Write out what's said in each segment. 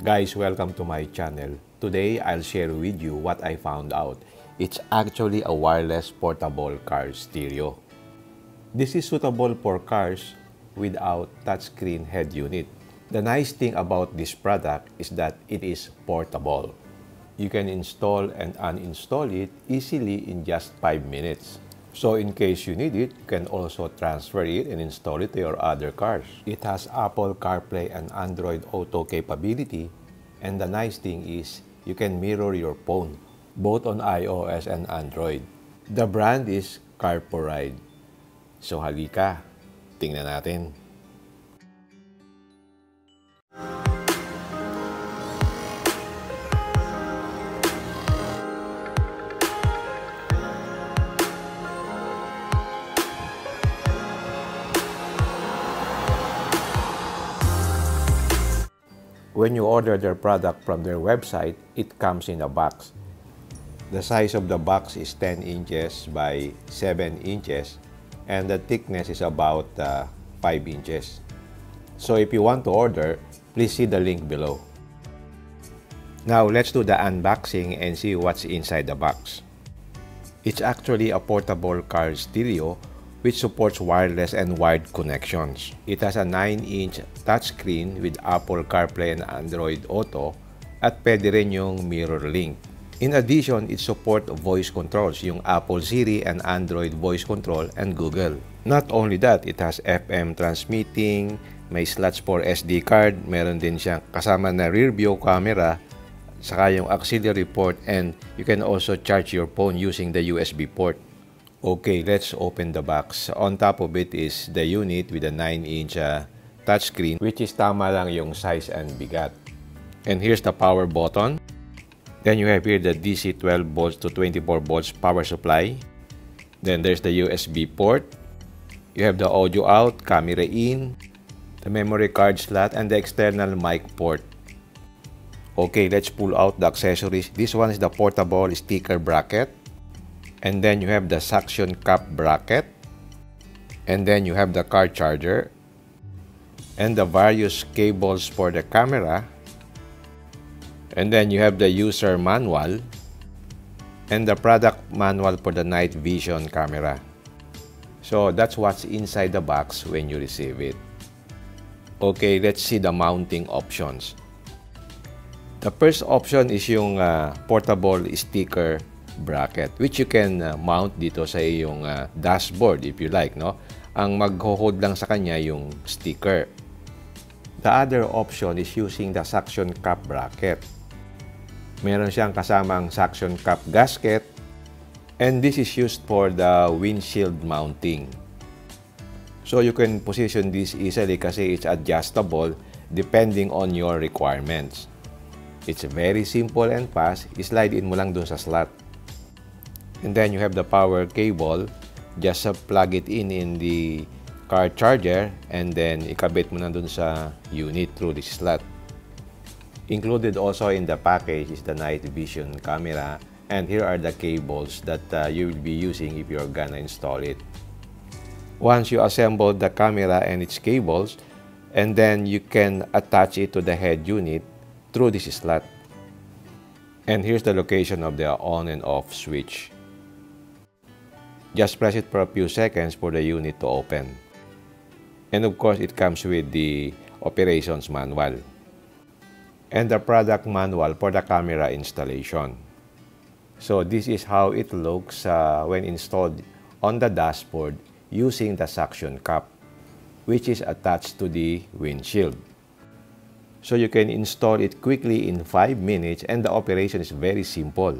Guys, welcome to my channel. Today, I'll share with you what I found out. It's actually a wireless portable car stereo. This is suitable for cars without touchscreen head unit. The nice thing about this product is that it is portable. You can install and uninstall it easily in just 5 minutes. So in case you need it, you can also transfer it and install it to your other cars. It has Apple CarPlay and Android Auto capability. And the nice thing is, you can mirror your phone, both on iOS and Android. The brand is CarPoride. So halika, tingnan natin. When you order their product from their website, it comes in a box. The size of the box is 10 inches by 7 inches and the thickness is about uh, 5 inches. So if you want to order, please see the link below. Now let's do the unboxing and see what's inside the box. It's actually a portable car stereo which supports wireless and wired connections. It has a 9-inch touchscreen with Apple CarPlay and Android Auto at pwede rin yung mirror link. In addition, it supports voice controls, yung Apple Siri and Android voice control and Google. Not only that, it has FM transmitting, may slots for SD card, meron din siyang kasama na rear view camera, saka yung auxiliary port and you can also charge your phone using the USB port. Okay, let's open the box. On top of it is the unit with a 9-inch uh, touchscreen which is tama lang yung size and bigat. And here's the power button. Then you have here the DC 12 volts to 24 volts power supply. Then there's the USB port. You have the audio out, camera in, the memory card slot, and the external mic port. Okay, let's pull out the accessories. This one is the portable sticker bracket. And then you have the suction cup bracket. And then you have the car charger. And the various cables for the camera. And then you have the user manual. And the product manual for the night vision camera. So that's what's inside the box when you receive it. Okay, let's see the mounting options. The first option is yung uh, portable sticker bracket which you can uh, mount dito sa iyong uh, dashboard if you like no? Ang magho-hold lang sa kanya yung sticker. The other option is using the suction cup bracket. Meron siyang kasamang suction cup gasket and this is used for the windshield mounting. So you can position this easily kasi it's adjustable depending on your requirements. It's very simple and fast. I-slide in mo lang dun sa slot. And then you have the power cable. Just uh, plug it in in the car charger and then ikabit mo na dun sa unit through this slot. Included also in the package is the night vision camera and here are the cables that uh, you will be using if you're gonna install it. Once you assemble the camera and its cables, and then you can attach it to the head unit through this slot. And here's the location of the on and off switch. Just press it for a few seconds for the unit to open. And of course, it comes with the operations manual and the product manual for the camera installation. So this is how it looks uh, when installed on the dashboard using the suction cup, which is attached to the windshield. So you can install it quickly in 5 minutes and the operation is very simple.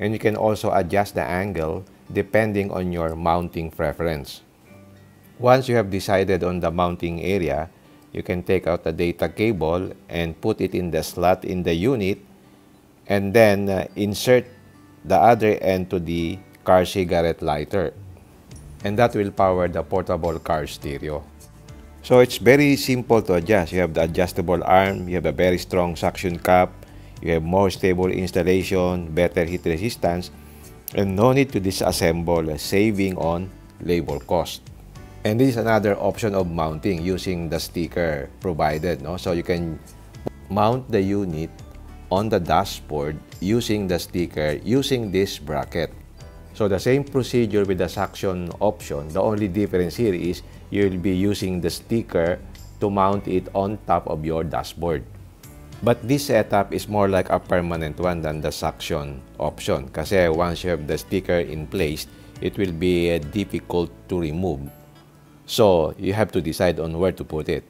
And you can also adjust the angle depending on your mounting preference. Once you have decided on the mounting area, you can take out the data cable and put it in the slot in the unit and then uh, insert the other end to the car cigarette lighter. And that will power the portable car stereo. So it's very simple to adjust. You have the adjustable arm, you have a very strong suction cup, you have more stable installation, better heat resistance, and no need to disassemble, saving on labor cost. And this is another option of mounting using the sticker provided. No? So you can mount the unit on the dashboard using the sticker using this bracket. So the same procedure with the suction option. The only difference here is you'll be using the sticker to mount it on top of your dashboard. But this setup is more like a permanent one than the suction option kasi once you have the sticker in place, it will be uh, difficult to remove. So you have to decide on where to put it.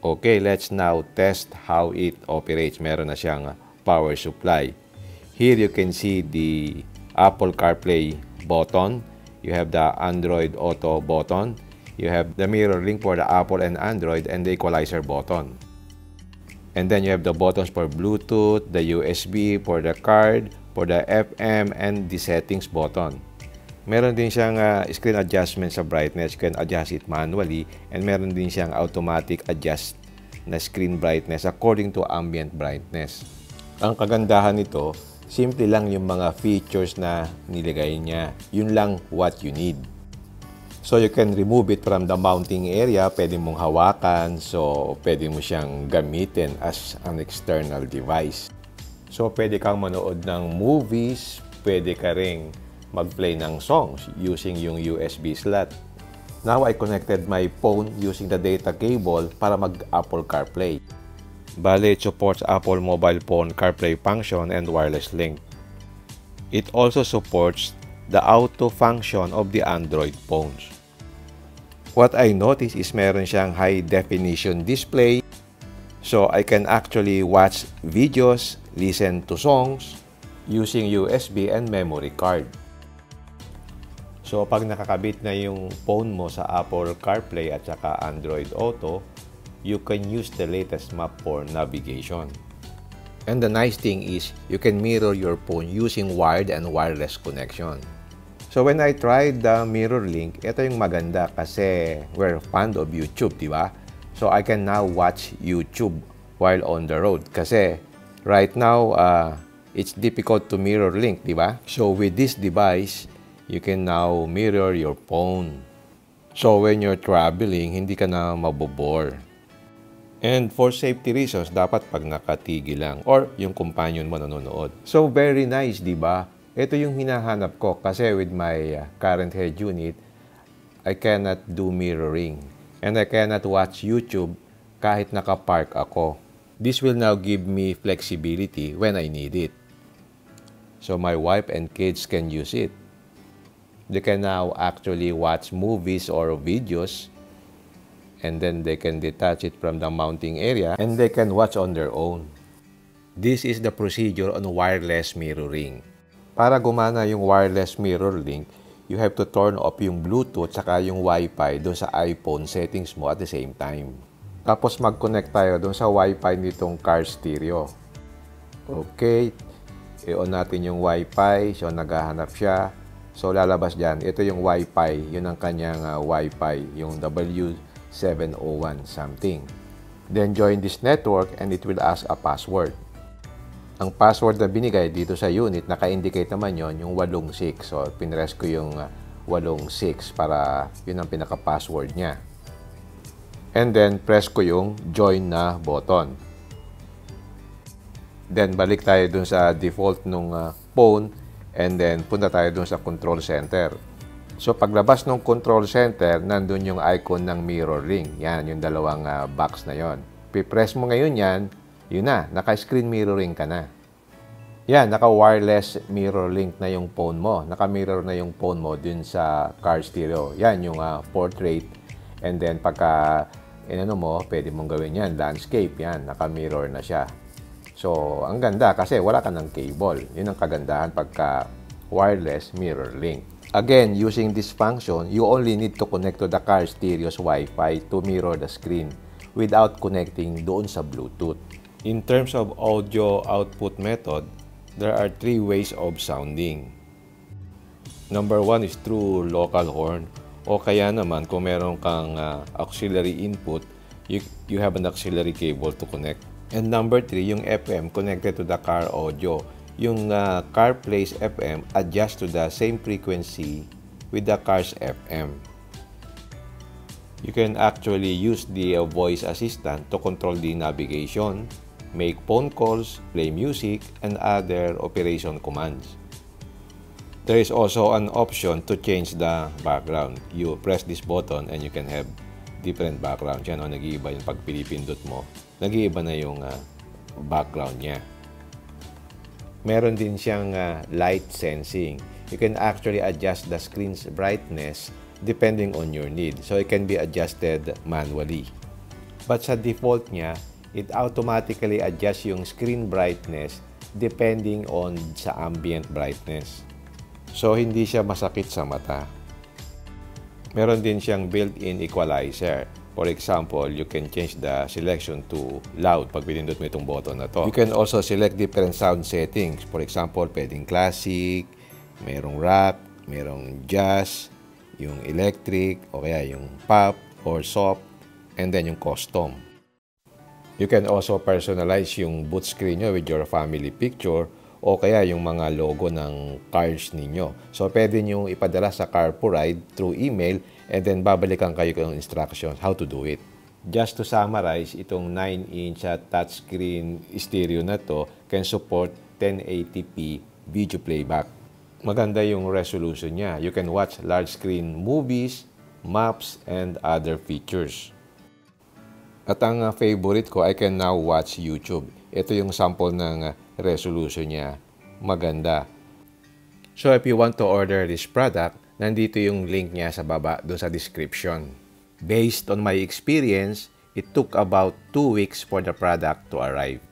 Okay, let's now test how it operates. Meron na siyang power supply. Here you can see the Apple CarPlay button. You have the Android Auto button. You have the mirror link for the Apple and Android and the equalizer button. And then you have the buttons for Bluetooth, the USB for the card, for the FM, and the settings button. Meron din siyang uh, screen adjustment sa brightness. You can adjust it manually. And meron din siyang automatic adjust na screen brightness according to ambient brightness. Ang kagandahan nito, simple lang yung mga features na nilagay niya. Yun lang what you need. So you can remove it from the mounting area, pwede mong hawakan, so pwede mo siyang gamitin as an external device. So pwede kang manood ng movies, pwede ka ring mag-play ng songs using yung USB slot. Now I connected my phone using the data cable para mag-Apple CarPlay. Bale, it supports Apple mobile phone CarPlay function and wireless link. It also supports the auto function of the Android phones. What I noticed is meron siyang high definition display so I can actually watch videos, listen to songs using USB and memory card. So pag nakakabit na yung phone mo sa Apple CarPlay at saka Android Auto, you can use the latest map for navigation. And the nice thing is, you can mirror your phone using wired and wireless connection. So when I tried the mirror link, ito yung maganda kasi we're fan of YouTube, di ba? So I can now watch YouTube while on the road. Kasi right now, uh, it's difficult to mirror link, di ba? So with this device, you can now mirror your phone. So when you're traveling, hindi ka na mabobore. And for safety reasons, dapat pag nakatigil lang or yung companion mo nanonood. So very nice, di ba? Ito yung hinahanap ko kasi with my uh, current head unit, I cannot do mirroring. And I cannot watch YouTube kahit nakapark ako. This will now give me flexibility when I need it. So my wife and kids can use it. They can now actually watch movies or videos and then they can detach it from the mounting area and they can watch on their own. This is the procedure on wireless mirroring. Para gumana yung wireless mirror link, you have to turn off yung Bluetooth saka yung Wi-Fi doon sa iPhone settings mo at the same time. Tapos mag-connect tayo doon sa Wi-Fi nitong car stereo. Okay, i-on natin yung Wi-Fi. So, naghahanap siya. So, lalabas dyan. Ito yung Wi-Fi. Yun ang kanyang uh, Wi-Fi. Yung W 701 something. Then join this network and it will ask a password. Ang password na binigay dito sa unit, naka-indicate naman yon yung 86. So, pinress ko yung 86 para yun ang pinaka-password niya. And then, press ko yung join na button. Then, balik tayo dun sa default nung uh, phone and then punta tayo dun sa control center. So paglabas ng control center, nandun yung icon ng mirror ring. Yan, yung dalawang uh, box na yon. Pipress mo ngayon yan, yun na, naka-screen mirroring ka na. Yan, naka-wireless mirror link na yung phone mo. Naka-mirror na yung phone mo dun sa car stereo. Yan, yung uh, portrait. And then pagka inano mo, pwede mong gawin yan, landscape. Yan, naka-mirror na siya. So, ang ganda kasi wala ka ng cable. Yun ang kagandahan pagka wireless mirror link. Again, using this function, you only need to connect to the car stereo's Wi-Fi to mirror the screen without connecting doon sa Bluetooth. In terms of audio output method, there are three ways of sounding. Number one is through local horn o kaya naman kung meron kang uh, auxiliary input, you, you have an auxiliary cable to connect. And number three, yung FM connected to the car audio yung uh, CarPlay's FM adjust to the same frequency with the car's FM. You can actually use the uh, voice assistant to control the navigation, make phone calls, play music, and other operation commands. There is also an option to change the background. You press this button and you can have different background. Yan o, nag-iiba yung pag pinipindot mo. Nag-iiba na yung uh, background niya. Meron din siyang uh, light sensing. You can actually adjust the screen's brightness depending on your need. So it can be adjusted manually. But sa default niya, it automatically adjusts yung screen brightness depending on sa ambient brightness. So, hindi siya masakit sa mata. Meron din siyang built-in equalizer. For example, you can change the selection to loud pag pinindot mo itong button na to. You can also select different sound settings. For example, pwedeng classic, merong rock, merong jazz, yung electric, o kaya yung pop or soft, and then yung custom. You can also personalize yung boot screen nyo with your family picture o kaya yung mga logo ng cars ninyo. So, pwede nyo ipadala sa Carpo Ride through email and then babalikan kayo ng instructions how to do it. Just to summarize, itong 9-inch touchscreen stereo na to can support 1080p video playback. Maganda yung resolution niya. You can watch large screen movies, maps, and other features. At ang favorite ko, I can now watch YouTube. Ito yung sample ng resolution niya maganda. So if you want to order this product, nandito yung link niya sa baba doon sa description. Based on my experience, it took about 2 weeks for the product to arrive.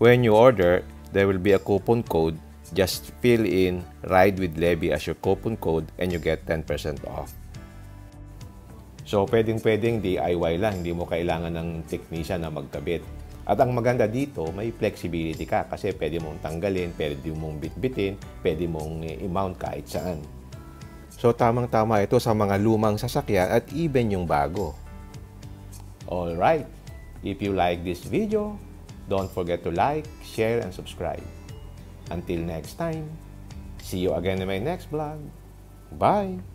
When you order, there will be a coupon code. Just fill in Ride with Levy as your coupon code and you get 10% off. So, pwedeng-pwedeng DIY lang. Hindi mo kailangan ng technician na magkabit. At ang maganda dito, may flexibility ka kasi pwede mong tanggalin, pwede mong bitbitin, pwede mong i-mount kahit saan. So tamang-tama ito sa mga lumang sasakyan at even yung bago. Alright, if you like this video, don't forget to like, share, and subscribe. Until next time, see you again in my next vlog. Bye!